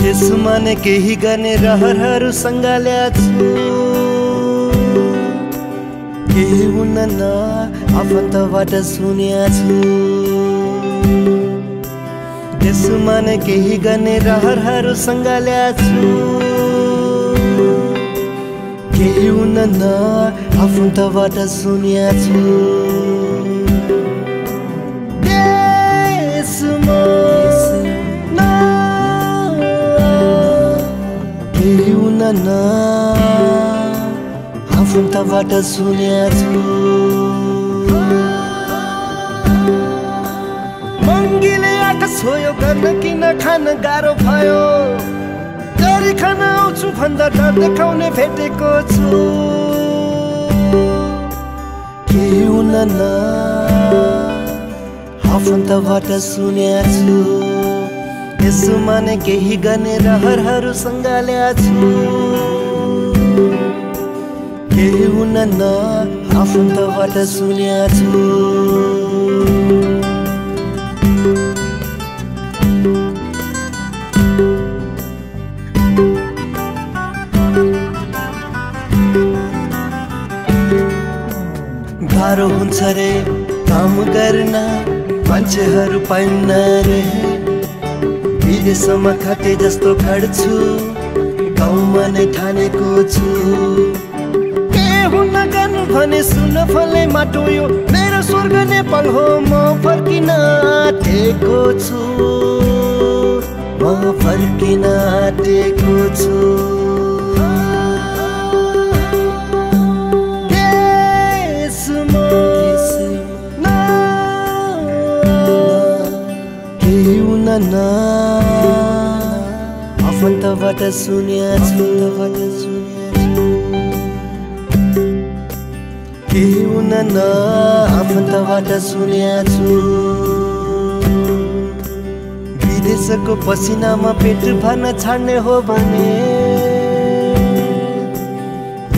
त्यसमा नै केही गर्ने रहरहरू सङ्घाल्या छु केही हुन न आफन्तबाट सुन्या छु त्यसमा नै केही गर्ने रहरहरू सङ्घाल्या छु केही हुन न आफन्तबाट सुन्या छु त्यसमा आफन्तबाट सुन्या छु मङ्गीले आकाश छोयो गर्न किन खान गाह्रो भयो गरी खान आउँछु भन्दा डर देखाउने भेटेको छु केही हुन न आफन्तबाट सुन्या छु यसमा नै केही गर्ने रहरहरू सङ्घाल्या छु केही हुन न आफन्तबाट सुन्या छु गाह्रो हुन्छ रे काम गर्न मान्छेहरू पाइन्न रे। विदेशमा खटे जस्तो खड्छु गाउँमा नै ठानेको छु। भने सुन फले माटो यो। मेरो स्वर्ग नेपाल हो म फर्किन आँटेको छु। म फर्किन आँटेको छु। आफन्तबाट सुन्या आफन्तबाट सुन्या छु। विदेशको पसिनामा पेट भर्न छाड्ने हो भने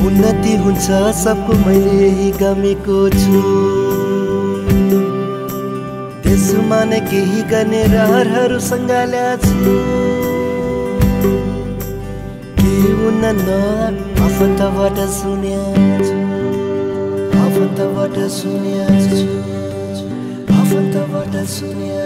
उन्नति हुन्छ सबको मैले यही गमेको छु। त्यसमा नै केही गर्ने रहरहरू सङ्घाल्या छु। केही हुन न आफन्तबाट सुन्या आफन्तबाट सुन्या आफन्तबाट सुन्या